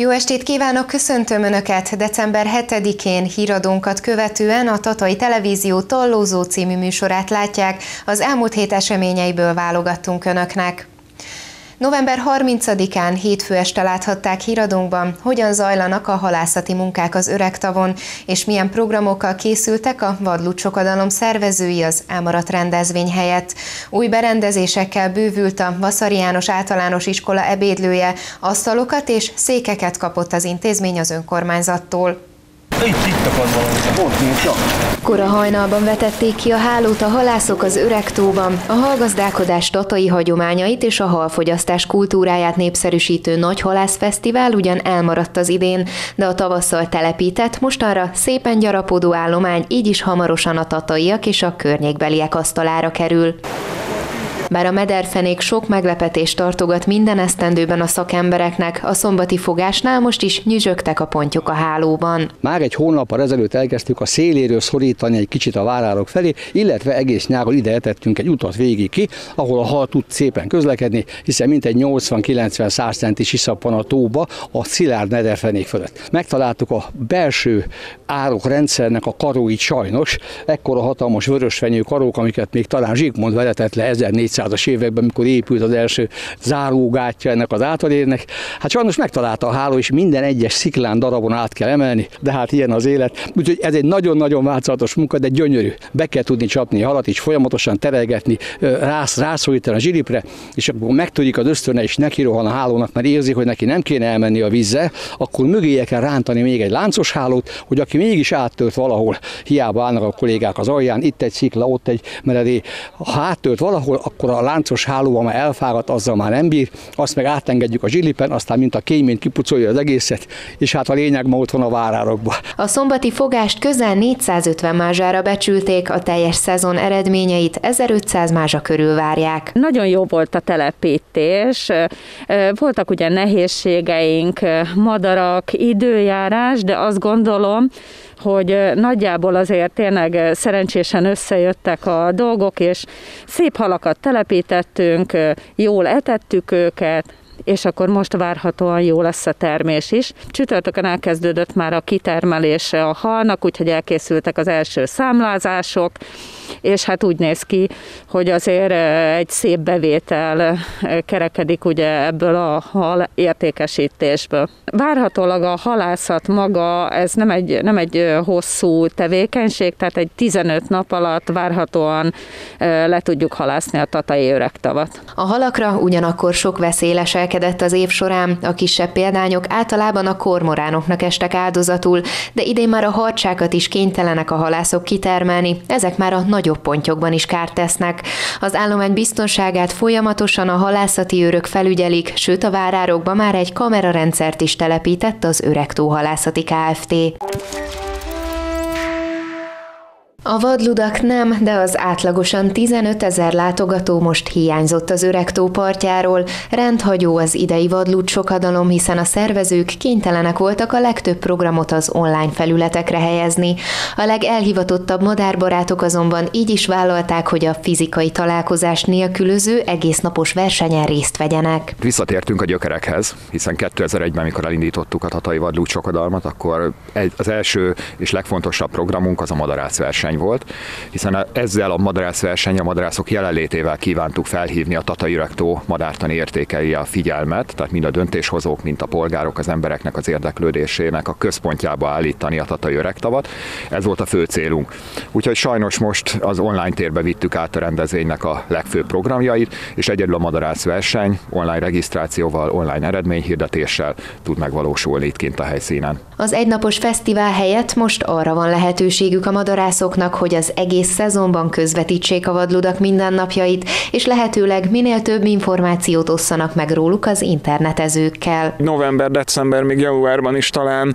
Jó estét kívánok, köszöntöm Önöket! December 7-én híradónkat követően a Tatai Televízió Tallózó című műsorát látják, az elmúlt hét eseményeiből válogattunk Önöknek. November 30-án hétfő este láthatták híradónkban, hogyan zajlanak a halászati munkák az Öregtavon, és milyen programokkal készültek a vadlucsokadalom szervezői az elmaradt rendezvény helyett. Új berendezésekkel bővült a Vaszari János általános iskola ebédlője, asztalokat és székeket kapott az intézmény az önkormányzattól. Itt, itt nincs, Kora hajnalban vetették ki a hálót a halászok az Öregtóban. A halgazdálkodás tatai hagyományait és a halfogyasztás kultúráját népszerűsítő nagy halászfesztivál ugyan elmaradt az idén, de a tavasszal telepített, mostanra szépen gyarapodó állomány így is hamarosan a tataiak és a környékbeliek asztalára kerül. Bár a mederfenék sok meglepetést tartogat minden esztendőben a szakembereknek, a szombati fogásnál most is nyüzsögtek a pontyok a hálóban. Már egy hónappal ezelőtt elkezdtük a széléről szorítani egy kicsit a várárok felé, illetve egész nyáron ide etettünk egy utat végig ki, ahol a hal tud szépen közlekedni, hiszen mintegy 80-90-100 centis iszappan a tóba a szilárd mederfenék fölött. Megtaláltuk a belső árok rendszernek a karóit sajnos, ekkora hatalmas vörösfenyő karók, amiket még talán Zsigmond veletett le 1400 200-as években, amikor épült az első zárógátja ennek az átadérnek. Hát sajnos megtalálta a háló, és minden egyes sziklán darabon át kell emelni, de hát ilyen az élet. Úgyhogy ez egy nagyon-nagyon változatos munka, de gyönyörű. Be kell tudni csapni a halat, és folyamatosan teregetni, rász, rászorítani a zsilipre, és akkor megtudjuk az ösztönne, és neki rohan a hálónak, mert érzi, hogy neki nem kéne elmenni a vízzel, akkor mögéje kell rántani még egy láncos hálót, hogy aki mégis áttört valahol, hiába állnak a kollégák az alján, itt egy szikla, ott egy meredé, ha áttört valahol, akkor akkor a láncos háló, amely elfáradt, azzal már nem bír, azt meg átengedjük a zsilipen, aztán mint a kéményt kipucolja az egészet, és hát a lényeg ma ott van a várárokban. A szombati fogást közel 450 mázsára becsülték, a teljes szezon eredményeit 1500 mázsa körül várják. Nagyon jó volt a telepítés, voltak ugye nehézségeink, madarak, időjárás, de azt gondolom, hogy nagyjából azért tényleg szerencsésen összejöttek a dolgok, és szép halakat telepítettünk, jól etettük őket, és akkor most várhatóan jó lesz a termés is. Csütörtökön elkezdődött már a kitermelése a halnak, úgyhogy elkészültek az első számlázások, és hát úgy néz ki, hogy azért egy szép bevétel kerekedik ugye ebből a hal értékesítésből. Várhatólag a halászat maga, ez nem egy, nem egy hosszú tevékenység, tehát egy 15 nap alatt várhatóan le tudjuk halászni a tatai öregtavat. A halakra ugyanakkor sok veszély leselkedett az év során, a kisebb példányok általában a kormoránoknak estek áldozatul, de idén már a harcsákat is kénytelenek a halászok kitermelni, ezek már a nagyobb pontyokban is kárt tesznek. Az állomány biztonságát folyamatosan a halászati őrök felügyelik, sőt a várárokba már egy kamerarendszert is telepített az Öregtó Halászati Kft. A vadludak nem, de az átlagosan 15 ezer látogató most hiányzott az Öregtó partjáról. Rendhagyó az idei vadlud sokadalom, hiszen a szervezők kénytelenek voltak a legtöbb programot az online felületekre helyezni. A legelhivatottabb madárbarátok azonban így is vállalták, hogy a fizikai találkozás nélkülöző egésznapos versenyen részt vegyenek. Visszatértünk a gyökerekhez, hiszen 2001-ben, mikor elindítottuk a Tatai vadlud sokadalmat, akkor az első és legfontosabb programunk az a madarász verseny volt, hiszen ezzel a madarász verseny, a madarászok jelenlétével kívántuk felhívni a Tatai Rektó madártani értékei a figyelmet, tehát mind a döntéshozók, mint a polgárok, az embereknek az érdeklődésének a központjába állítani a Tatai Öregtavat. Ez volt a fő célunk. Úgyhogy sajnos most az online térbe vittük át a rendezvénynek a legfőbb programjait, és egyedül a madarász verseny online regisztrációval, online eredményhirdetéssel tud megvalósulni itt kint a helyszínen. Az egynapos fesztivál helyett most arra van lehetőségük a madarászoknak, annak, hogy az egész szezonban közvetítsék a vadludak mindennapjait, és lehetőleg minél több információt osszanak meg róluk az internetezőkkel. November-december, még januárban is talán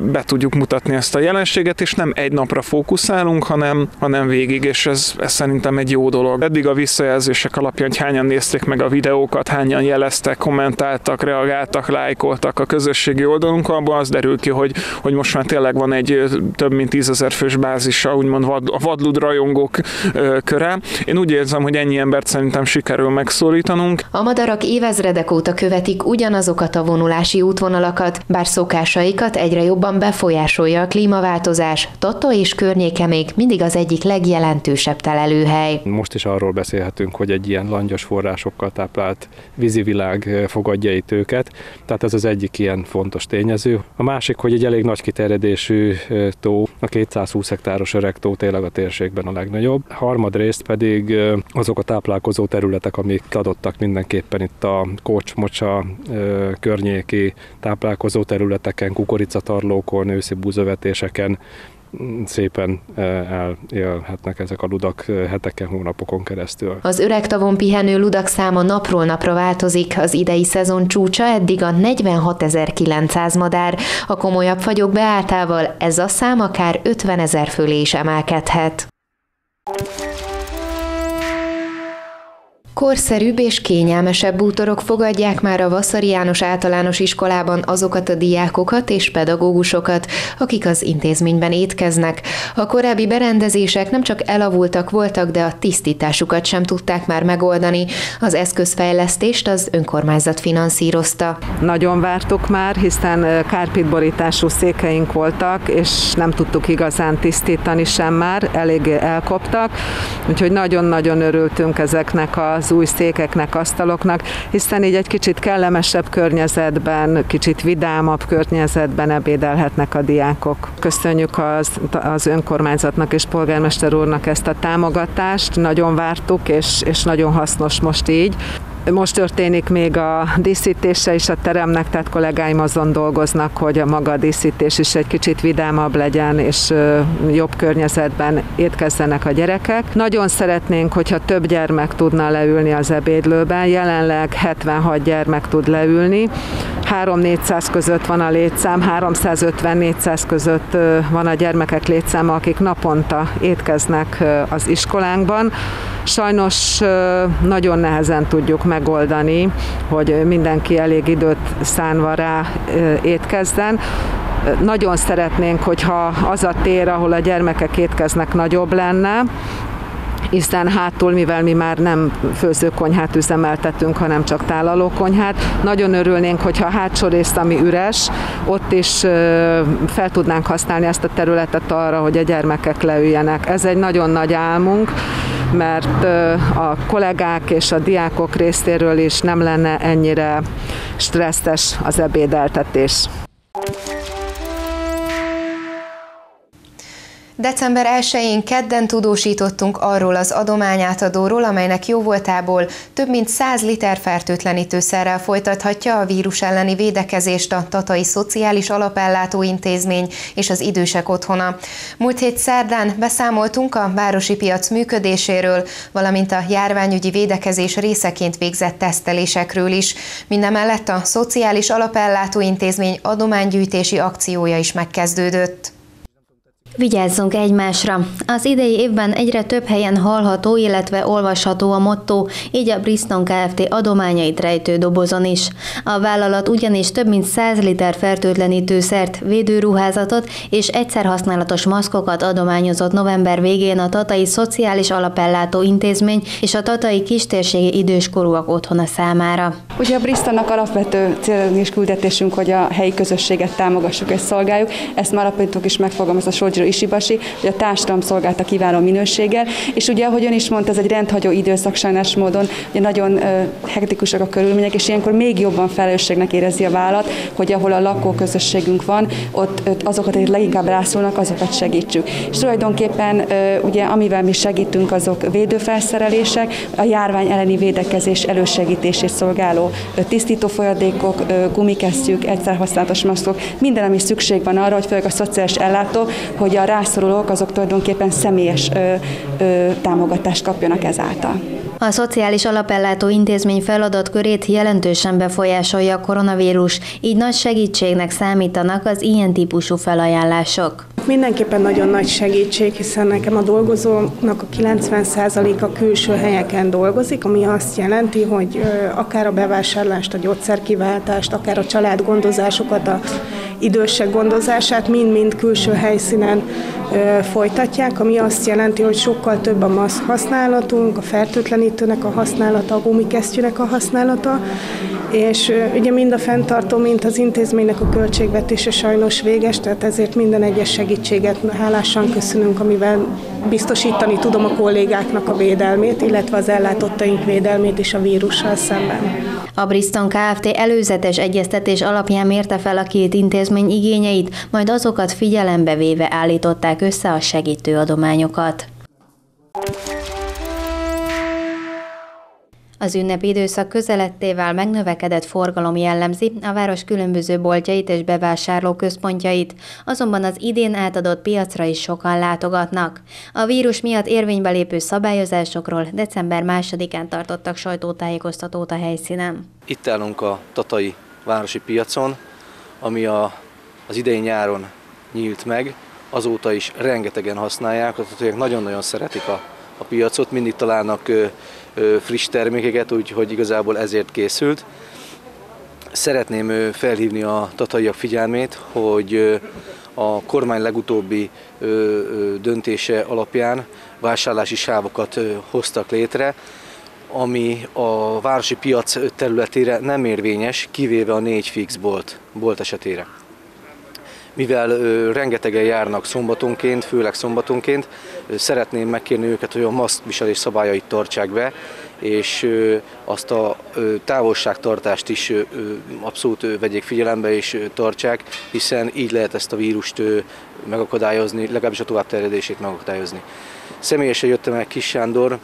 be tudjuk mutatni ezt a jelenséget, és nem egy napra fókuszálunk, hanem, hanem végig, és ez, ez szerintem egy jó dolog. Eddig a visszajelzések alapján, hogy hányan nézték meg a videókat, hányan jeleztek, kommentáltak, reagáltak, lájkoltak a közösségi oldalunkon, abban az derül ki, hogy, hogy most már tényleg van egy több mint tízezer fős bázisa, úgymond vad, a vadlud rajongók köre. Én úgy érzem, hogy ennyi embert szerintem sikerül megszólítanunk. A madarak évezredek óta követik ugyanazokat a vonulási útvonalakat, bár szokásaikat egyre jobban befolyásolja a klímaváltozás, Tata és környéke még mindig az egyik legjelentősebb telelőhely. Most is arról beszélhetünk, hogy egy ilyen langyos forrásokkal táplált vízivilág fogadja itt őket, tehát ez az egyik ilyen fontos tényező. A másik, hogy egy elég nagy kiterjedésű tó, a 220 hektáros öreg tó tényleg a térségben a legnagyobb. Harmadrészt pedig azok a táplálkozó területek, amik adottak mindenképpen itt a Kocsmocsa környéki táplálkozó területeken, kukoricatarlókon, őszi búzövetéseken, szépen elélhetnek ezek a ludak heteken, hónapokon keresztül. Az öreg tavon pihenő ludak száma napról napra változik. Az idei szezon csúcsa eddig a 46.900 madár. A komolyabb fagyok beáltával ez a szám akár 50 ezer fölé is emelkedhet. Korszerűbb és kényelmesebb bútorok fogadják már a Vasszari János általános iskolában azokat a diákokat és pedagógusokat, akik az intézményben étkeznek. A korábbi berendezések nem csak elavultak voltak, de a tisztításukat sem tudták már megoldani. Az eszközfejlesztést az önkormányzat finanszírozta. Nagyon vártuk már, hiszen kárpitborítású székeink voltak, és nem tudtuk igazán tisztítani sem már, elég elkoptak, úgyhogy nagyon-nagyon örültünk ezeknek az új székeknek, asztaloknak, hiszen így egy kicsit kellemesebb környezetben, kicsit vidámabb környezetben ebédelhetnek a diákok. Köszönjük az, az önkormányzatnak és polgármester úrnak ezt a támogatást, nagyon vártuk, és, és nagyon hasznos most így. Most történik még a díszítése is a teremnek, tehát kollégáim azon dolgoznak, hogy a maga díszítés is egy kicsit vidámabb legyen, és jobb környezetben étkezzenek a gyerekek. Nagyon szeretnénk, hogyha több gyermek tudna leülni az ebédlőben. Jelenleg 76 gyermek tud leülni. 3-400 között van a létszám, 350-400 között van a gyermekek létszáma, akik naponta étkeznek az iskolánkban. Sajnos nagyon nehezen tudjuk megoldani, hogy mindenki elég időt szánva rá étkezzen. Nagyon szeretnénk, hogyha az a tér, ahol a gyermekek étkeznek, nagyobb lenne, hiszen hátul, mivel mi már nem főzőkonyhát üzemeltetünk, hanem csak tálalókonyhát, nagyon örülnénk, hogyha a hátsó részt, ami üres, ott is fel tudnánk használni ezt a területet arra, hogy a gyermekek leüljenek. Ez egy nagyon nagy álmunk, mert a kollégák és a diákok részéről is nem lenne ennyire stresszes az ebédeltetés. December 1-én kedden tudósítottunk arról az adományátadóról, amelynek jóvoltából több mint 100 liter fertőtlenítőszerrel folytathatja a vírus elleni védekezést a Tatai Szociális Alapellátó Intézmény és az Idősek Otthona. Múlt hét szerdán beszámoltunk a városi piac működéséről, valamint a járványügyi védekezés részeként végzett tesztelésekről is. Mindemellett a Szociális Alapellátó Intézmény adománygyűjtési akciója is megkezdődött. Vigyázzunk egymásra! Az idei évben egyre több helyen hallható, illetve olvasható a motto, így a Bristol Kft. adományait rejtő dobozon is. A vállalat ugyanis több mint 100 liter fertőtlenítőszert, védőruházatot és egyszer használatos maszkokat adományozott november végén a Tatai Szociális Alapellátó Intézmény és a Tatai Kistérségi Időskorúak Otthona számára. Ugye a Bristolnak alapvető célunk és küldetésünk, hogy a helyi közösséget támogassuk és szolgáljuk. Ezt már alapítók is megfogalmazta Solcsira Isibasi, hogy a társadalom szolgálta kiváló minőséggel, és ugye, ahogy ön is mondta, ez egy rendhagyó időszak sajnás módon, ugye nagyon hektikusak a körülmények, és ilyenkor még jobban felelősségnek érezi a vállat, hogy ahol a lakóközösségünk van, ott, azokat, akik leginkább rászólnak, azokat segítsük. És tulajdonképpen ugye, amivel mi segítünk, azok védőfelszerelések, a járvány elleni védekezés elősegítését szolgáló tisztító folyadékok, gumikesztyűk, egyszer használatos maszkok, minden, ami szükség van arra, hogy főleg a szociális ellátó, hogy a rászorulók azok tulajdonképpen személyes ö, ö, támogatást kapjanak ezáltal. A Szociális Alapellátó Intézmény feladatkörét jelentősen befolyásolja a koronavírus, így nagy segítségnek számítanak az ilyen típusú felajánlások. Mindenképpen nagyon nagy segítség, hiszen nekem a dolgozónak a 90%-a külső helyeken dolgozik, ami azt jelenti, hogy akár a bevásárlást, a gyógyszerkiváltást, akár a családgondozásokat, a idősek gondozását mind-mind külső helyszínen folytatják, ami azt jelenti, hogy sokkal több a maszk használatunk, a fertőtlenítőnek a használata, a gumikesztyűnek a használata, és ugye mind a fenntartó, mint az intézménynek a költségvetése sajnos véges, tehát ezért minden egyes segítséget hálásan köszönünk, amivel biztosítani tudom a kollégáknak a védelmét, illetve az ellátottaink védelmét is a vírussal szemben. A Bristol Kft. előzetes egyeztetés alapján mérte fel a két intézmény igényeit, majd azokat figyelembe véve állították össze a segítő adományokat. Az ünnepi időszak közelettével megnövekedett forgalom jellemzi a város különböző boltjait és bevásárló központjait, azonban az idén átadott piacra is sokan látogatnak. A vírus miatt érvénybe lépő szabályozásokról december másodikán tartottak sajtótájékoztatót a helyszínen. Itt állunk a Tatai városi piacon, ami a, az idei nyáron nyílt meg, azóta is rengetegen használják, a tataiak nagyon-nagyon szeretik a, a piacot, mindig találnak friss termékeket, úgyhogy igazából ezért készült. Szeretném felhívni a tataiak figyelmét, hogy a kormány legutóbbi döntése alapján vásárlási sávokat hoztak létre, ami a városi piac területére nem érvényes, kivéve a négy fix bolt, bolt esetére mivel rengetegen járnak szombatonként, főleg szombatonként, szeretném megkérni őket, hogy a maszkviselés szabályait tartsák be, és azt a távolságtartást is abszolút vegyék figyelembe és tartsák, hiszen így lehet ezt a vírust megakadályozni, legalábbis a továbbterjedését megakadályozni. Személyesen jöttem el Kis Sándor,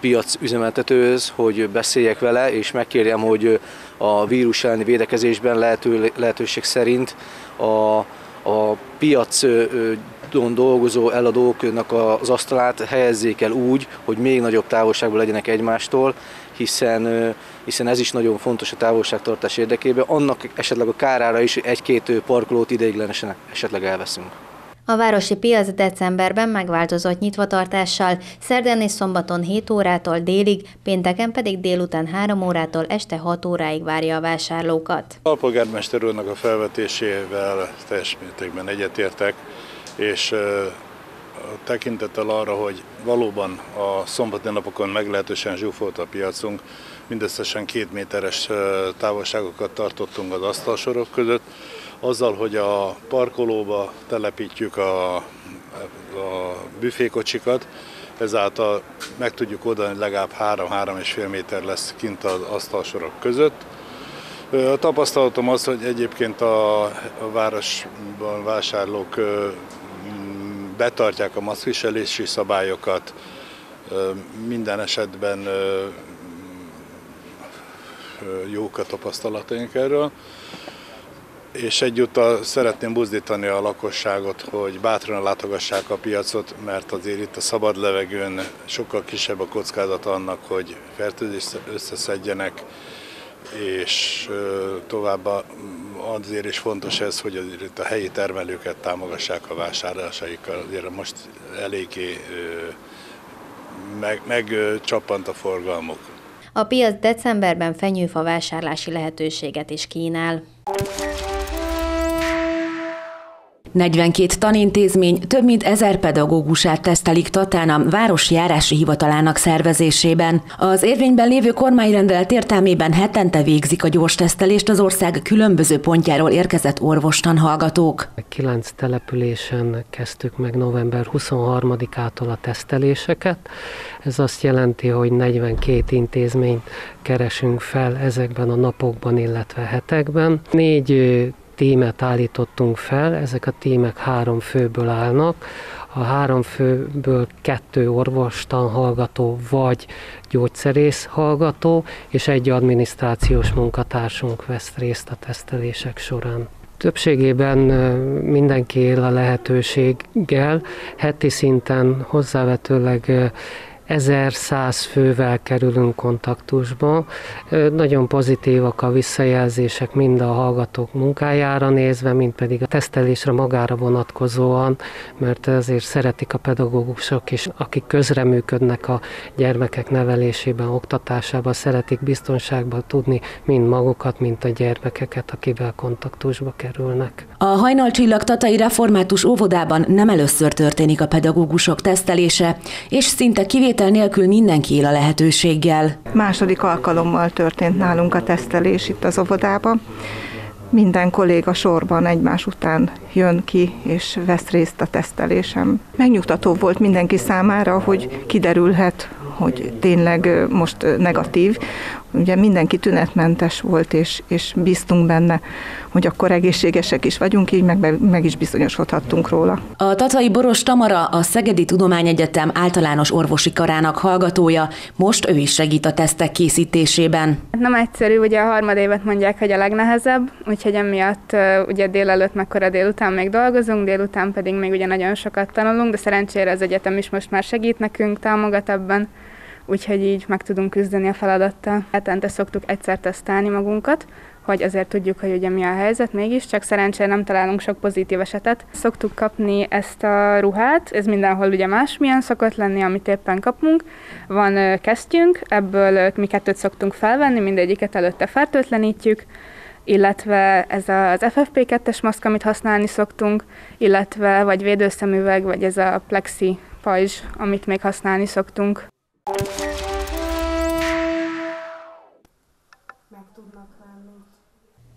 piac üzemeltetőhöz, hogy beszéljek vele, és megkérjem, hogy a vírus elleni védekezésben lehető, lehetőség szerint a, a piacon dolgozó eladóknak az asztalát helyezzék el úgy, hogy még nagyobb távolságban legyenek egymástól, hiszen, hiszen ez is nagyon fontos a távolságtartás érdekében. Annak esetleg a kárára is egy-két parkolót ideiglenesen esetleg elveszünk. A városi piac decemberben megváltozott nyitvatartással, szerdán és szombaton 7 órától délig, pénteken pedig délután 3 órától este 6 óráig várja a vásárlókat. A polgármester úrnak a felvetésével teljes mértékben egyetértek, és tekintettel arra, hogy valóban a szombati napokon meglehetősen zsúfolt a piacunk, mindösszesen két méteres távolságokat tartottunk az asztalsorok között, azzal, hogy a parkolóba telepítjük a, a büfékocsikat, ezáltal meg tudjuk oldani, legalább 3-3,5 méter lesz kint az asztalsorok között. A tapasztalatom az, hogy egyébként a, a városban vásárlók betartják a maszkviselési szabályokat, minden esetben jók a tapasztalataink erről és egyúttal szeretném buzdítani a lakosságot, hogy bátran látogassák a piacot, mert azért itt a szabad levegőn sokkal kisebb a kockázat annak, hogy fertőzést összeszedjenek, és továbbá azért is fontos ez, hogy itt a helyi termelőket támogassák a vásárlásaikkal. Azért most eléggé megcsappant meg, a forgalmuk. A piac decemberben fenyőfa vásárlási lehetőséget is kínál. 42 tanintézmény több mint ezer pedagógusát tesztelik Tatán a város járási hivatalának szervezésében. Az érvényben lévő kormányrendelet értelmében hetente végzik a gyors tesztelést az ország különböző pontjáról érkezett orvostan hallgatók. Kilenc településen kezdtük meg november 23-ától a teszteléseket. Ez azt jelenti, hogy 42 intézményt keresünk fel ezekben a napokban, illetve hetekben. Négy tímet állítottunk fel, ezek a tímek három főből állnak, a három főből kettő orvostan hallgató vagy gyógyszerész hallgató, és egy adminisztrációs munkatársunk vesz részt a tesztelések során. Többségében mindenki él a lehetőséggel, heti szinten hozzávetőleg 1100 fővel kerülünk kontaktusba. Nagyon pozitívak a visszajelzések mind a hallgatók munkájára nézve, mind pedig a tesztelésre magára vonatkozóan, mert ezért szeretik a pedagógusok is, akik közreműködnek a gyermekek nevelésében, oktatásában, szeretik biztonságban tudni mind magukat, mint a gyermekeket, akivel kontaktusba kerülnek. A hajnalcsillag tatai református óvodában nem először történik a pedagógusok tesztelése, és szinte kivétel kivétel nélkül mindenki él a lehetőséggel. Második alkalommal történt nálunk a tesztelés itt az óvodában. Minden kolléga sorban egymás után jön ki és vesz részt a tesztelésem. Megnyugtató volt mindenki számára, hogy kiderülhet, hogy tényleg most negatív. Ugye mindenki tünetmentes volt, és, és bíztunk benne, hogy akkor egészségesek is vagyunk, így meg, meg is bizonyosodhattunk róla. A Tatai Boros Tamara a Szegedi Tudományegyetem általános orvosi karának hallgatója, most ő is segít a tesztek készítésében. Nem egyszerű, ugye a harmadévet mondják, hogy a legnehezebb, úgyhogy emiatt ugye délelőtt, mekkora délután még dolgozunk, délután pedig még ugye nagyon sokat tanulunk, de szerencsére az egyetem is most már segít nekünk, támogat ebben úgyhogy így meg tudunk küzdeni a feladattal. Hetente szoktuk egyszer tesztelni magunkat, hogy azért tudjuk, hogy ugye mi a helyzet mégis, csak szerencsére nem találunk sok pozitív esetet. Szoktuk kapni ezt a ruhát, ez mindenhol ugye másmilyen szokott lenni, amit éppen kapunk. Van kesztyünk, ebből mi kettőt szoktunk felvenni, mindegyiket előtte fertőtlenítjük, illetve ez az FFP2-es maszk, amit használni szoktunk, illetve vagy védőszemüveg, vagy ez a plexi pajzs, amit még használni szoktunk. Thank you.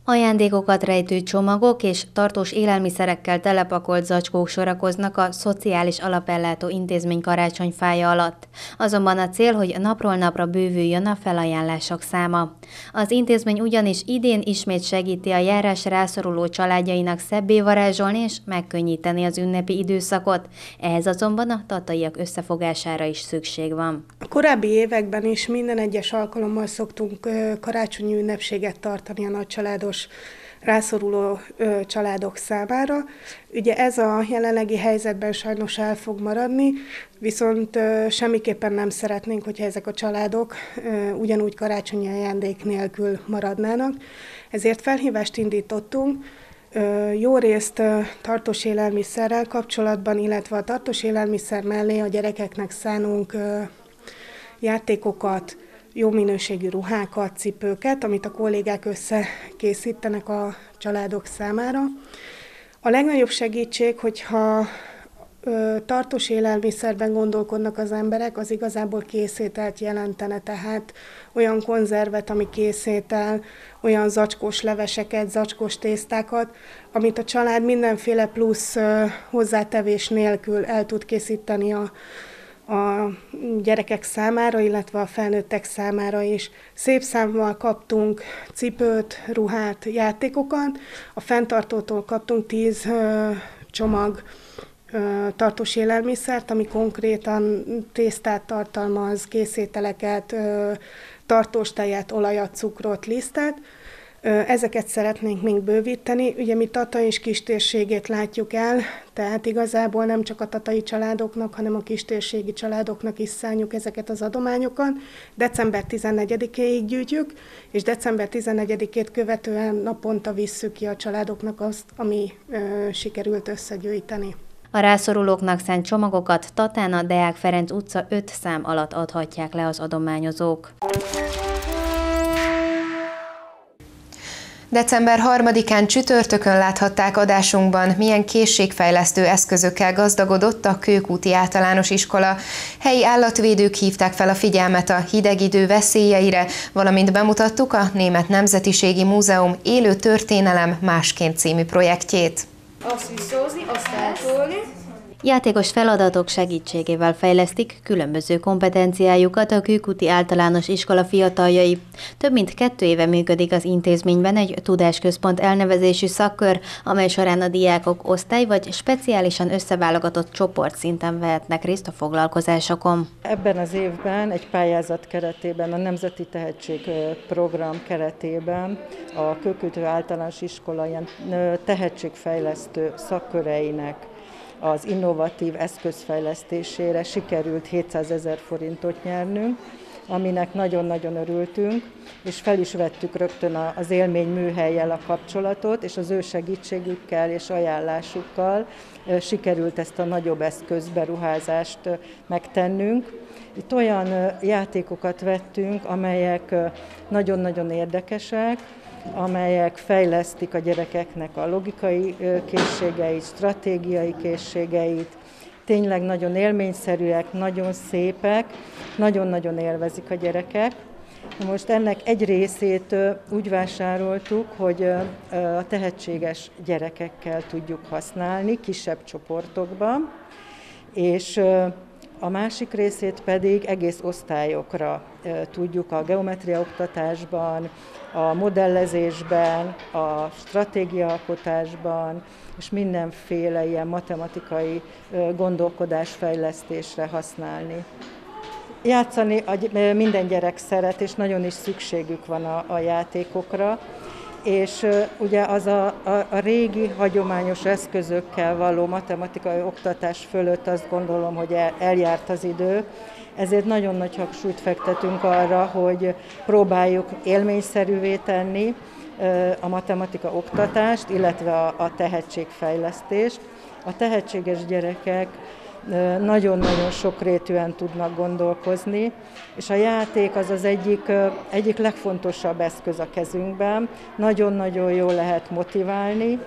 Ajándékokat rejtő csomagok és tartós élelmiszerekkel telepakolt zacskók sorakoznak a Szociális Alapellátó Intézmény karácsonyfája alatt. Azonban a cél, hogy napról napra bővüljön a felajánlások száma. Az intézmény ugyanis idén ismét segíti a járás rászoruló családjainak szebbé varázsolni és megkönnyíteni az ünnepi időszakot. Ehhez azonban a tataiak összefogására is szükség van. A korábbi években is minden egyes alkalommal szoktunk karácsonyi ünnepséget tartani a nagycsaládos súlyos rászoruló ö, családok számára. Ugye ez a jelenlegi helyzetben sajnos el fog maradni, viszont ö, semmiképpen nem szeretnénk, hogyha ezek a családok ö, ugyanúgy karácsonyi ajándék nélkül maradnának. Ezért felhívást indítottunk, jó részt tartós élelmiszerrel kapcsolatban, illetve a tartós élelmiszer mellé a gyerekeknek szánunk játékokat, jó minőségű ruhákat, cipőket, amit a kollégák összekészítenek a családok számára. A legnagyobb segítség, hogyha ö, tartós élelmiszerben gondolkodnak az emberek, az igazából készételt jelentene, tehát olyan konzervet, ami készétel, olyan zacskós leveseket, zacskós tésztákat, amit a család mindenféle plusz ö, hozzátevés nélkül el tud készíteni a a gyerekek számára, illetve a felnőttek számára is. Szép számmal kaptunk cipőt, ruhát, játékokat. A fenntartótól kaptunk tíz csomag tartós élelmiszert, ami konkrétan tésztát tartalmaz, készételeket, tartós tejet, olajat, cukrot, lisztet. Ezeket szeretnénk még bővíteni. Ugye mi Tata és kistérségét látjuk el, tehát igazából nem csak a tatai családoknak, hanem a kistérségi családoknak is szálljuk ezeket az adományokat. December 14-éig gyűjtjük, és december 14-ét követően naponta visszük ki a családoknak azt, ami ö, sikerült összegyűjteni. A rászorulóknak szánt csomagokat Tatán a Deák Ferenc utca 5 szám alatt adhatják le az adományozók. December 3-án csütörtökön láthatták adásunkban, milyen készségfejlesztő eszközökkel gazdagodott a Kőkúti Általános Iskola. Helyi állatvédők hívták fel a figyelmet a hideg idő veszélyeire, valamint bemutattuk a Német Nemzetiségi Múzeum Élő Történelem Másként című projektjét. Azt Játékos feladatok segítségével fejlesztik különböző kompetenciájukat a Kőkuti Általános Iskola fiataljai. Több mint kettő éve működik az intézményben egy tudásközpont elnevezésű szakkör, amely során a diákok osztály vagy speciálisan összeválogatott csoport szinten vehetnek részt a foglalkozásokon. Ebben az évben egy pályázat keretében, a Nemzeti Tehetség Program keretében a Kőkuti Általános Iskola ilyen tehetségfejlesztő szakköreinek az innovatív eszközfejlesztésére sikerült 700 ezer forintot nyernünk, aminek nagyon-nagyon örültünk, és fel is vettük rögtön az élmény műhelyjel a kapcsolatot, és az ő segítségükkel és ajánlásukkal sikerült ezt a nagyobb eszközberuházást megtennünk. Itt olyan játékokat vettünk, amelyek nagyon-nagyon érdekesek, amelyek fejlesztik a gyerekeknek a logikai készségeit, stratégiai készségeit, tényleg nagyon élményszerűek, nagyon szépek, nagyon-nagyon élvezik a gyerekek. Most ennek egy részét úgy vásároltuk, hogy a tehetséges gyerekekkel tudjuk használni kisebb csoportokban, és a másik részét pedig egész osztályokra tudjuk a geometria oktatásban, a modellezésben, a stratégiaalkotásban, és mindenféle ilyen matematikai gondolkodásfejlesztésre használni. Játszani minden gyerek szeret, és nagyon is szükségük van a, a játékokra, és ugye az a, a, a régi hagyományos eszközökkel való matematikai oktatás fölött azt gondolom, hogy el, eljárt az idő, ezért nagyon nagy hangsúlyt fektetünk arra, hogy próbáljuk élményszerűvé tenni a matematika oktatást, illetve a, a tehetségfejlesztést. A tehetséges gyerekek nagyon-nagyon sokrétűen tudnak gondolkozni, és a játék az az egyik, egyik legfontosabb eszköz a kezünkben. Nagyon-nagyon jól lehet motiválni,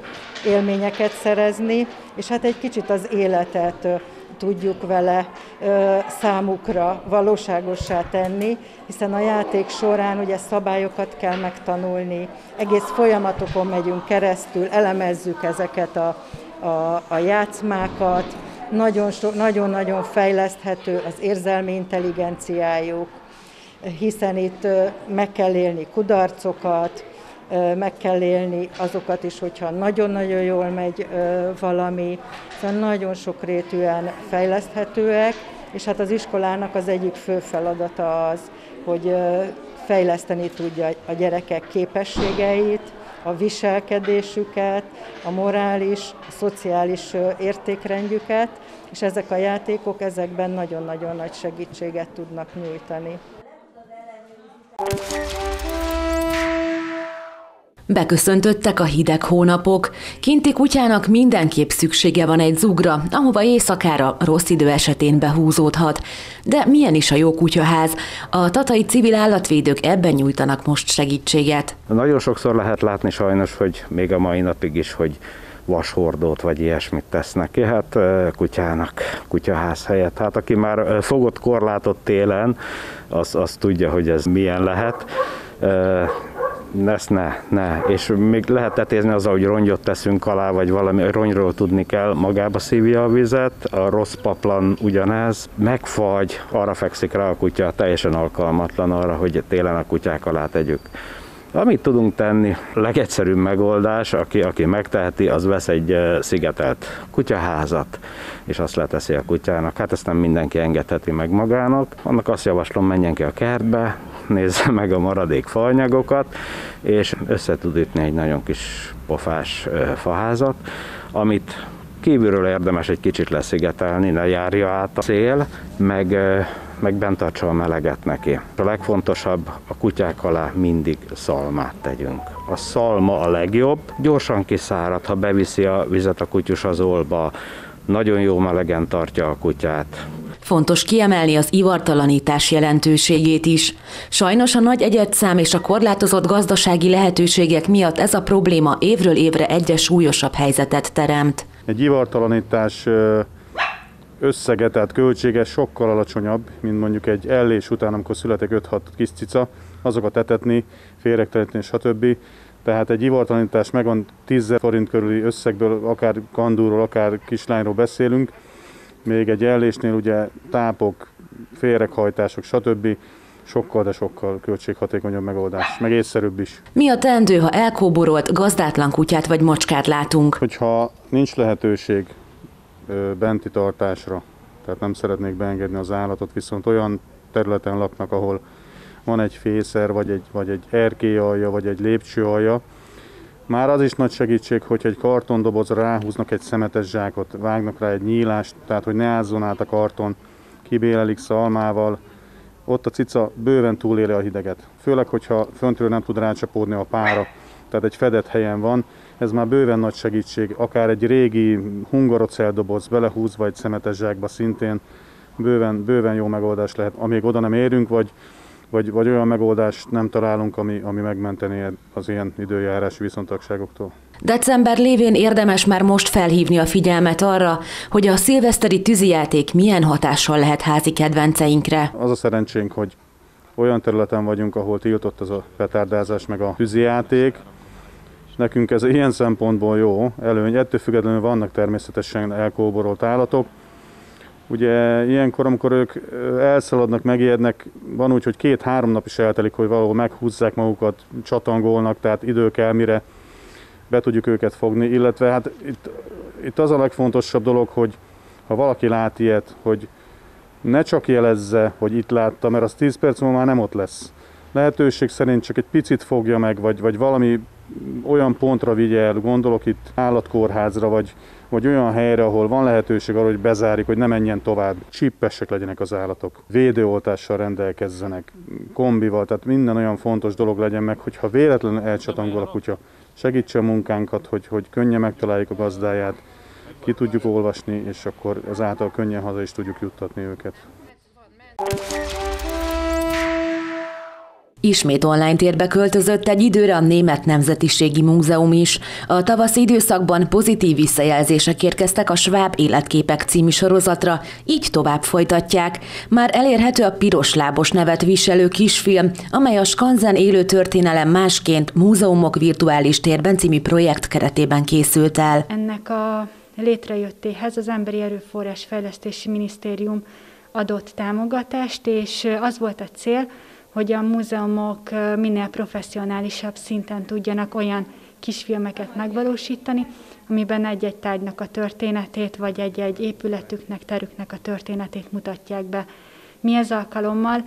élményeket szerezni, és hát egy kicsit az életet tudjuk vele számukra valóságossá tenni, hiszen a játék során ugye szabályokat kell megtanulni, egész folyamatokon megyünk keresztül, elemezzük ezeket a, a, a játszmákat, nagyon-nagyon fejleszthető az érzelmi intelligenciájuk, hiszen itt meg kell élni kudarcokat, meg kell élni azokat is, hogyha nagyon-nagyon jól megy valami, szóval nagyon sokrétűen fejleszthetőek, és hát az iskolának az egyik fő feladata az, hogy fejleszteni tudja a gyerekek képességeit, a viselkedésüket, a morális, a szociális értékrendjüket, és ezek a játékok ezekben nagyon-nagyon nagy segítséget tudnak nyújtani. Beköszöntöttek a hideg hónapok. Kinti kutyának mindenképp szüksége van egy zugra, ahova éjszakára rossz idő esetén behúzódhat. De milyen is a jó kutyaház? A tatai civil állatvédők ebben nyújtanak most segítséget. Nagyon sokszor lehet látni sajnos, hogy még a mai napig is, hogy vashordót vagy ilyesmit tesznek ki, hát kutyának, kutyaház helyett. Hát aki már fogott korlátot télen, az, az tudja, hogy ez milyen lehet ezt ne, ne. És még lehet tetézni azzal, hogy rongyot teszünk alá, vagy valami ronyról tudni kell, magába szívja a vizet, a rossz paplan ugyanez, megfagy, arra fekszik rá a kutya, teljesen alkalmatlan arra, hogy télen a kutyák alá tegyük. Amit tudunk tenni, legegyszerűbb megoldás, aki, aki megteheti, az vesz egy szigetelt kutyaházat, és azt leteszi a kutyának. Hát ezt nem mindenki engedheti meg magának. Annak azt javaslom, menjen ki a kertbe, nézze meg a maradék faanyagokat, és össze tud ütni egy nagyon kis pofás faházat, amit kívülről érdemes egy kicsit leszigetelni, ne járja át a szél, meg, meg bent a meleget neki. A legfontosabb, a kutyák alá mindig szalmát tegyünk. A szalma a legjobb, gyorsan kiszárad, ha beviszi a vizet a kutyus az olba, nagyon jó melegen tartja a kutyát. Fontos kiemelni az ivartalanítás jelentőségét is. Sajnos a nagy egyedszám és a korlátozott gazdasági lehetőségek miatt ez a probléma évről évre egyre súlyosabb helyzetet teremt. Egy ivartalanítás összege, tehát költsége sokkal alacsonyabb, mint mondjuk egy ellés után, amikor születik 5-6 kis cica, azokat etetni, féregteletni, stb. Tehát egy ivartalanítás megvan 10 forint körüli összegből, akár kandúról, akár kislányról beszélünk, még egy ellésnél ugye tápok, féreghajtások, stb sokkal, de sokkal költséghatékonyabb megoldás, meg észszerűbb is. Mi a teendő, ha elkóborolt, gazdátlan kutyát vagy macskát látunk? Hogyha nincs lehetőség benti tartásra, tehát nem szeretnék beengedni az állatot, viszont olyan területen laknak, ahol van egy fészer, vagy egy, vagy egy erkélyalja, vagy egy lépcsőalja, már az is nagy segítség, hogy egy kartondobozra ráhúznak egy szemetes zsákot, vágnak rá egy nyílást, tehát hogy ne ázzon át a karton, kibélelik szalmával, ott a cica bőven túléli a hideget. Főleg, hogyha föntről nem tud rácsapódni a pára, tehát egy fedett helyen van, ez már bőven nagy segítség, akár egy régi hungaroceldoboz belehúzva egy szemetes zsákba szintén. Bőven, bőven jó megoldás lehet, amíg oda nem érünk, vagy, vagy, vagy olyan megoldást nem találunk, ami, ami megmenteni az ilyen időjárási viszontagságoktól. December lévén érdemes már most felhívni a figyelmet arra, hogy a szilveszteri tűzijáték milyen hatással lehet házi kedvenceinkre. Az a szerencsénk, hogy olyan területen vagyunk, ahol tiltott az a petárdázás meg a tűzijáték. Nekünk ez ilyen szempontból jó előny. Ettől függetlenül vannak természetesen elkóborolt állatok. Ugye ilyenkor, amikor ők elszaladnak, megijednek, van úgy, hogy két-három nap is eltelik, hogy valahol meghúzzák magukat, csatangolnak, tehát idő kell, mire be tudjuk őket fogni, illetve hát itt, itt az a legfontosabb dolog, hogy ha valaki lát ilyet, hogy ne csak jelezze, hogy itt látta, mert az 10 perc múlva már nem ott lesz. Lehetőség szerint csak egy picit fogja meg, vagy, vagy valami olyan pontra vigye el, gondolok itt állatkórházra, vagy, vagy olyan helyre, ahol van lehetőség arra, hogy bezárjuk, hogy ne menjen tovább. Csippesek legyenek az állatok, védőoltással rendelkezzenek, kombival, tehát minden olyan fontos dolog legyen meg, hogyha véletlenül elcsatangol a kutya, segítse a munkánkat, hogy, hogy könnyen megtaláljuk a gazdáját, ki tudjuk olvasni, és akkor ezáltal könnyen haza is tudjuk juttatni őket. Ismét online térbe költözött egy időre a Német Nemzetiségi Múzeum is. A tavaszi időszakban pozitív visszajelzések érkeztek a Schwab Életképek című sorozatra, így tovább folytatják. Már elérhető a piros lábos nevet viselő kisfilm, amely a Skanzen élő történelem másként Múzeumok virtuális térben című projekt keretében készült el. Ennek a létrejöttéhez az Emberi Erőforrás Fejlesztési Minisztérium adott támogatást, és az volt a cél, hogy a múzeumok minél professzionálisabb szinten tudjanak olyan kisfilmeket megvalósítani, amiben egy-egy tárgynak a történetét, vagy egy-egy épületüknek, terüknek a történetét mutatják be. Mi ez alkalommal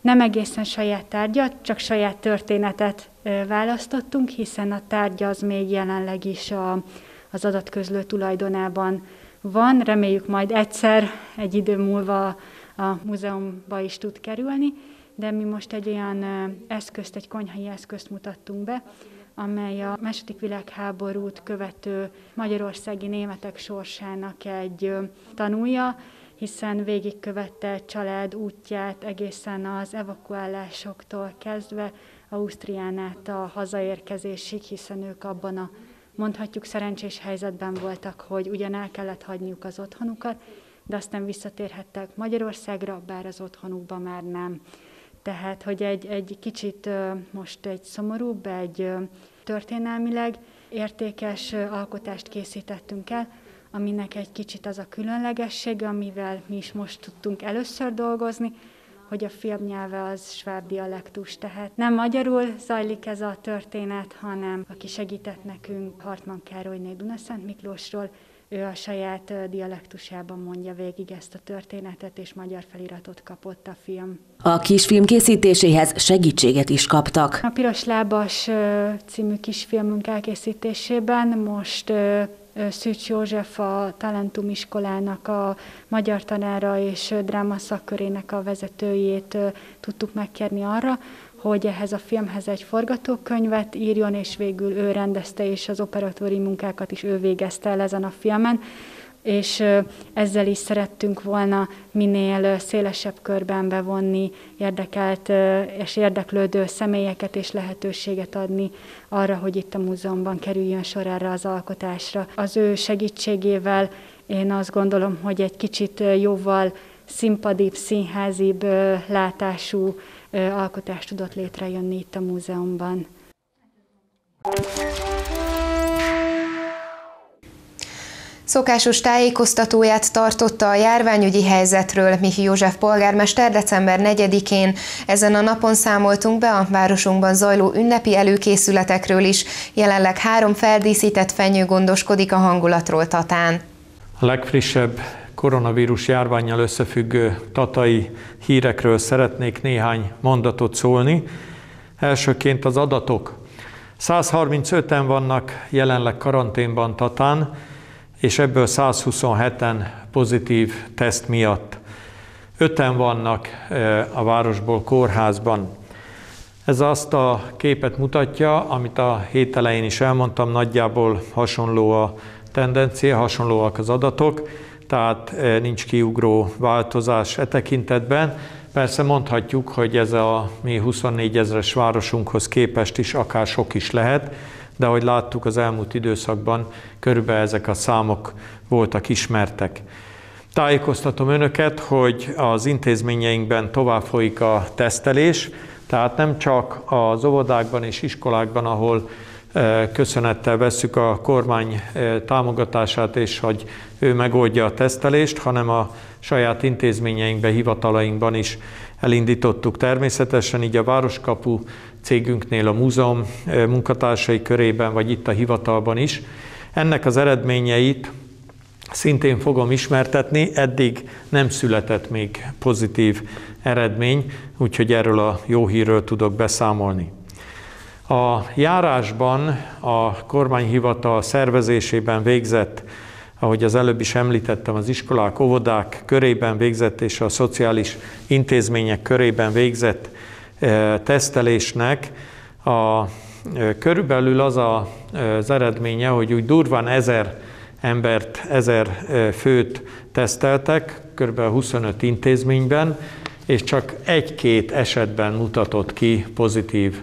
nem egészen saját tárgyat, csak saját történetet választottunk, hiszen a tárgya az még jelenleg is a, az adatközlő tulajdonában van. Reméljük majd egyszer, egy idő múlva a múzeumba is tud kerülni de mi most egy olyan eszközt, egy konyhai eszközt mutattunk be, amely a második világháborút követő magyarországi németek sorsának egy tanúja, hiszen végigkövette család útját egészen az evakuálásoktól kezdve Ausztrián át a hazaérkezésig, hiszen ők abban a mondhatjuk szerencsés helyzetben voltak, hogy ugyan el kellett hagyniuk az otthonukat, de aztán visszatérhettek Magyarországra, bár az otthonukba már nem. Tehát, hogy egy, egy kicsit most egy szomorúbb, egy történelmileg értékes alkotást készítettünk el, aminek egy kicsit az a különlegessége, amivel mi is most tudtunk először dolgozni, hogy a filmnyelve az sváb dialektus, tehát nem magyarul zajlik ez a történet, hanem aki segített nekünk Hartman Károlyné Dunaszent Miklósról, ő a saját dialektusában mondja végig ezt a történetet, és magyar feliratot kapott a film. A kisfilm készítéséhez segítséget is kaptak. A Piros Lábas című kisfilmünk elkészítésében most Szűcs József a Talentum iskolának a magyar tanára és dráma szakkörének a vezetőjét tudtuk megkérni arra, hogy ehhez a filmhez egy forgatókönyvet írjon, és végül ő rendezte, és az operatóri munkákat is ő végezte el ezen a filmen, és ezzel is szerettünk volna minél szélesebb körben bevonni érdekelt és érdeklődő személyeket és lehetőséget adni arra, hogy itt a múzeumban kerüljön sor erre az alkotásra. Az ő segítségével én azt gondolom, hogy egy kicsit jóval színpadibb, színházibb látású alkotás tudott létrejönni itt a múzeumban. Szokásos tájékoztatóját tartotta a járványügyi helyzetről Mihi József polgármester december 4-én. Ezen a napon számoltunk be a városunkban zajló ünnepi előkészületekről is. Jelenleg három feldíszített fenyő gondoskodik a hangulatról Tatán. A legfrissebb koronavírus járványjal összefüggő tatai hírekről szeretnék néhány mondatot szólni. Elsőként az adatok. 135-en vannak jelenleg karanténban Tatán, és ebből 127-en pozitív teszt miatt. Öten vannak a városból kórházban. Ez azt a képet mutatja, amit a hét elején is elmondtam, nagyjából hasonló a tendencia, hasonlóak az adatok, tehát nincs kiugró változás e tekintetben. Persze mondhatjuk, hogy ez a mi 24 ezeres városunkhoz képest is akár sok is lehet, de ahogy láttuk az elmúlt időszakban, körülbelül ezek a számok voltak ismertek. Tájékoztatom önöket, hogy az intézményeinkben tovább folyik a tesztelés, tehát nem csak az óvodákban és iskolákban, ahol köszönettel vesszük a kormány támogatását, és hogy ő megoldja a tesztelést, hanem a saját intézményeinkben, hivatalainkban is elindítottuk természetesen, így a Városkapu cégünknél, a múzeum munkatársai körében, vagy itt a hivatalban is. Ennek az eredményeit szintén fogom ismertetni, eddig nem született még pozitív eredmény, úgyhogy erről a jó hírről tudok beszámolni. A járásban a kormányhivatal szervezésében végzett, ahogy az előbb is említettem, az iskolák, óvodák körében végzett és a szociális intézmények körében végzett tesztelésnek a, körülbelül az a, az eredménye, hogy úgy durván ezer embert, ezer főt teszteltek, kb. 25 intézményben, és csak egy-két esetben mutatott ki pozitív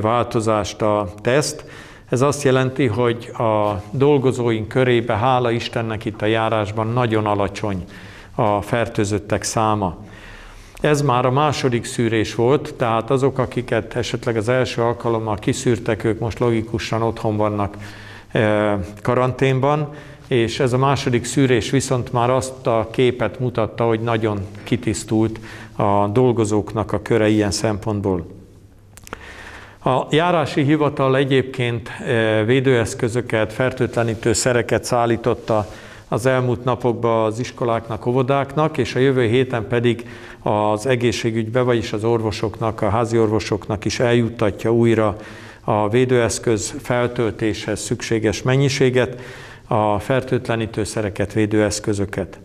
változást a teszt. Ez azt jelenti, hogy a dolgozóink körébe, hála Istennek itt a járásban nagyon alacsony a fertőzöttek száma. Ez már a második szűrés volt, tehát azok, akiket esetleg az első alkalommal kiszűrtek, ők most logikusan otthon vannak eh, karanténban, és ez a második szűrés viszont már azt a képet mutatta, hogy nagyon kitisztult a dolgozóknak a köre ilyen szempontból. A járási hivatal egyébként eh, védőeszközöket, fertőtlenítő szereket szállította az elmúlt napokban az iskoláknak, óvodáknak, és a jövő héten pedig az egészségügybe, vagyis az orvosoknak, a házi orvosoknak is eljuttatja újra a védőeszköz feltöltéshez szükséges mennyiséget, a fertőtlenítőszereket, védőeszközöket.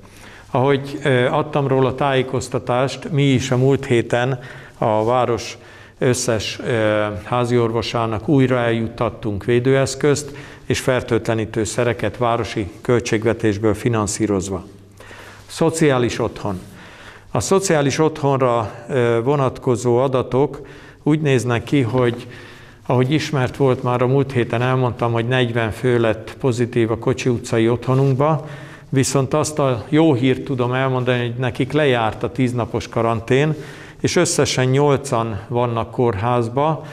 Ahogy adtam róla tájékoztatást, mi is a múlt héten a város összes háziorvosának újra eljuttattunk védőeszközt, és fertőtlenítő szereket városi költségvetésből finanszírozva. Szociális otthon. A szociális otthonra vonatkozó adatok úgy néznek ki, hogy ahogy ismert volt már a múlt héten, elmondtam, hogy 40 fő lett pozitív a Kocsi utcai otthonunkba, viszont azt a jó hírt tudom elmondani, hogy nekik lejárt a tíznapos karantén, és összesen 8-an vannak kórházba,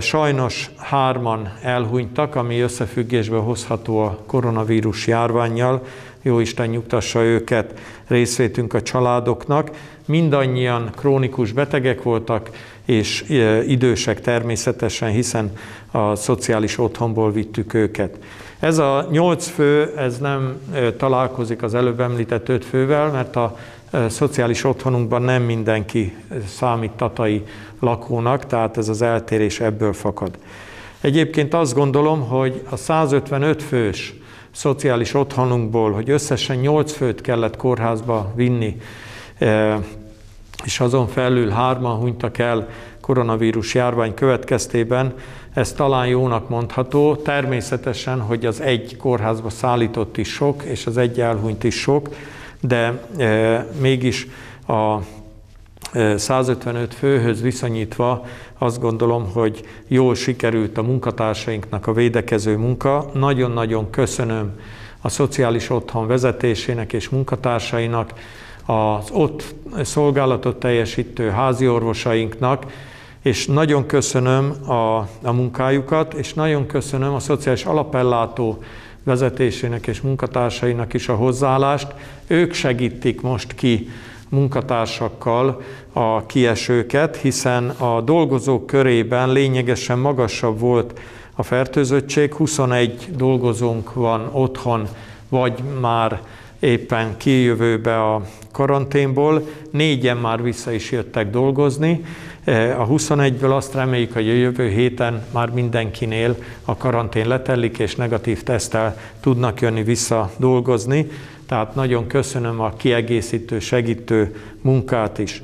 Sajnos hárman elhunytak, ami összefüggésbe hozható a koronavírus járványjal. Jó Isten nyugtassa őket, részvétünk a családoknak. Mindannyian krónikus betegek voltak, és idősek természetesen, hiszen a szociális otthonból vittük őket. Ez a nyolc fő, ez nem találkozik az előbb említett öt fővel, mert a szociális otthonunkban nem mindenki számít tatai lakónak, tehát ez az eltérés ebből fakad. Egyébként azt gondolom, hogy a 155 fős szociális otthonunkból, hogy összesen 8 főt kellett kórházba vinni, és azon felül hárman hunytak el koronavírus járvány következtében, ez talán jónak mondható. Természetesen, hogy az egy kórházba szállított is sok, és az egy elhunyt is sok, de e, mégis a 155 főhöz viszonyítva azt gondolom, hogy jól sikerült a munkatársainknak a védekező munka. Nagyon-nagyon köszönöm a Szociális Otthon vezetésének és munkatársainak, az ott szolgálatot teljesítő házi orvosainknak, és nagyon köszönöm a, a munkájukat, és nagyon köszönöm a szociális alapellátó vezetésének és munkatársainak is a hozzáállást. Ők segítik most ki munkatársakkal a kiesőket, hiszen a dolgozók körében lényegesen magasabb volt a fertőzöttség, 21 dolgozónk van otthon, vagy már éppen kijövőbe a karanténból, négyen már vissza is jöttek dolgozni. A 21-ből azt reméljük, hogy a jövő héten már mindenkinél a karantén letellik, és negatív tesztel tudnak jönni vissza dolgozni. Tehát nagyon köszönöm a kiegészítő, segítő munkát is.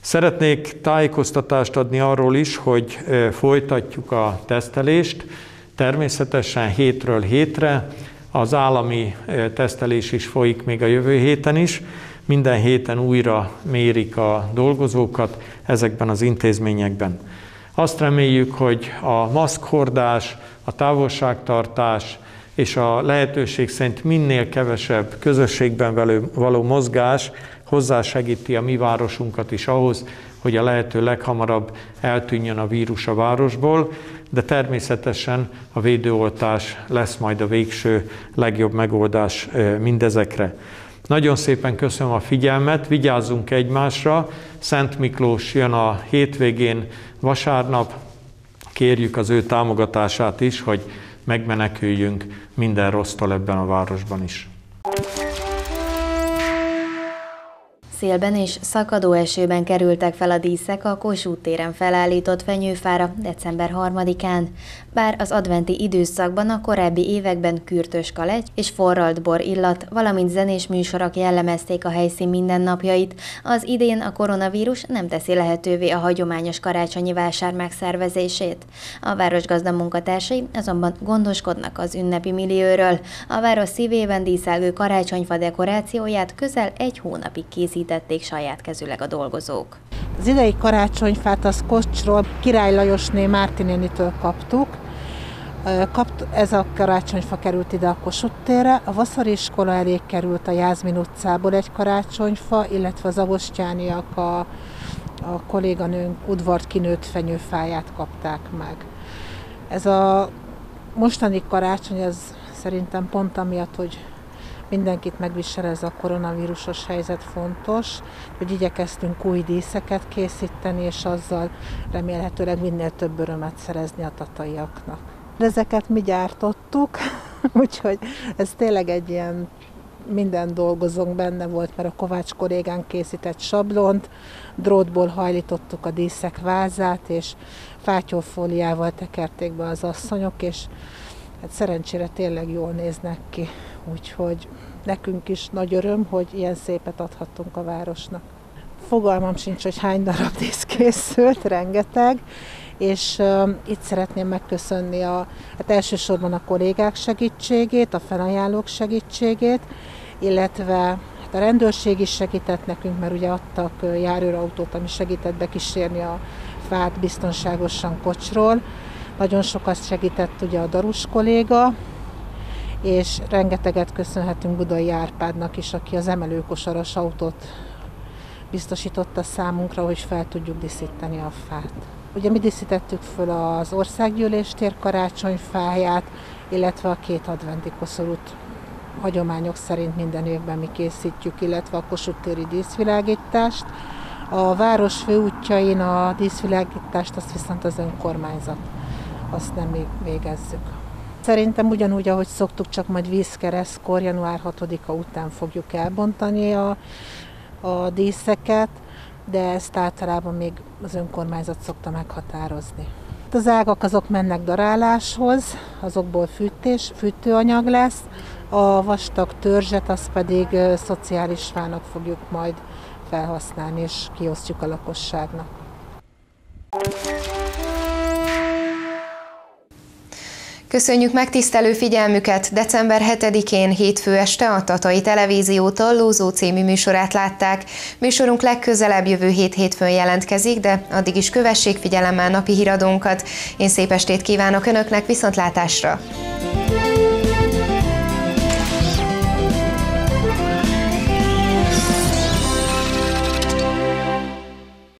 Szeretnék tájékoztatást adni arról is, hogy folytatjuk a tesztelést, természetesen hétről hétre, az állami tesztelés is folyik még a jövő héten is, minden héten újra mérik a dolgozókat ezekben az intézményekben. Azt reméljük, hogy a maszkhordás, a távolságtartás és a lehetőség szerint minél kevesebb közösségben való mozgás hozzásegíti a mi városunkat is ahhoz, hogy a lehető leghamarabb eltűnjön a vírus a városból, de természetesen a védőoltás lesz majd a végső legjobb megoldás mindezekre. Nagyon szépen köszönöm a figyelmet, vigyázzunk egymásra. Szent Miklós jön a hétvégén vasárnap, kérjük az ő támogatását is, hogy megmeneküljünk minden rossztól ebben a városban is. Szélben és szakadó esőben kerültek fel a díszek a Kossuth téren felállított fenyőfára december 3-án. Bár az adventi időszakban a korábbi években kürtös kalegy és forralt bor illat, valamint zenés műsorok jellemezték a helyszín mindennapjait, az idén a koronavírus nem teszi lehetővé a hagyományos karácsonyi vásár megszervezését. A városgazda munkatársai azonban gondoskodnak az ünnepi millióről. A város szívében díszelgő karácsonyfa dekorációját közel egy hónapig készítették saját kezüleg a dolgozók. Az idei karácsonyfát az Kocsról Király Lajosné Mártinénitől kaptuk, Kapt, ez a karácsonyfa került ide a Kossuth térre, a Vaszari iskola elé került a Jászmin utcából egy karácsonyfa, illetve az Agostyániak a, a kolléganőnk udvart kinőtt fenyőfáját kapták meg. Ez a mostani karácsony, ez szerintem pont amiatt, hogy mindenkit megvisel ez a koronavírusos helyzet fontos, hogy igyekeztünk új díszeket készíteni, és azzal remélhetőleg minél több örömet szerezni a tataiaknak. Ezeket mi gyártottuk, úgyhogy ez tényleg egy ilyen minden dolgozónk benne volt, mert a Kovács kollégánk készített sablont, drótból hajlítottuk a díszek vázát, és fátyolfóliával tekerték be az asszonyok, és hát szerencsére tényleg jól néznek ki. Úgyhogy nekünk is nagy öröm, hogy ilyen szépet adhattunk a városnak. Fogalmam sincs, hogy hány darab dísz készült, rengeteg, és uh, itt szeretném megköszönni a, hát elsősorban a kollégák segítségét, a felajánlók segítségét, illetve hát a rendőrség is segített nekünk, mert ugye adtak járőrautót, ami segített bekísérni a fát biztonságosan kocsról. Nagyon sokat segített ugye a Darus kolléga, és rengeteget köszönhetünk Budai Árpádnak is, aki az emelőkosaras autót biztosította számunkra, hogy fel tudjuk díszíteni a fát. Ugye mi díszítettük föl az országgyűlés tér karácsonyfáját, illetve a két adventi koszorút hagyományok szerint minden évben mi készítjük, illetve a Kossuth téri díszvilágítást. A város főútjain a díszvilágítást azt viszont az önkormányzat, azt nem még végezzük. Szerintem ugyanúgy, ahogy szoktuk, csak majd vízkeresztkor, január 6-a után fogjuk elbontani a, a díszeket, de ezt általában még az önkormányzat szokta meghatározni. Az ágak azok mennek daráláshoz, azokból fűtés, fűtőanyag lesz, a vastag törzset azt pedig szociális fának fogjuk majd felhasználni, és kiosztjuk a lakosságnak. Köszönjük megtisztelő figyelmüket! December 7-én hétfő este a Tatai Televízió Tallózó című műsorát látták. Műsorunk legközelebb jövő hét hétfőn jelentkezik, de addig is kövessék figyelemmel napi híradónkat. Én szép estét kívánok Önöknek, viszontlátásra!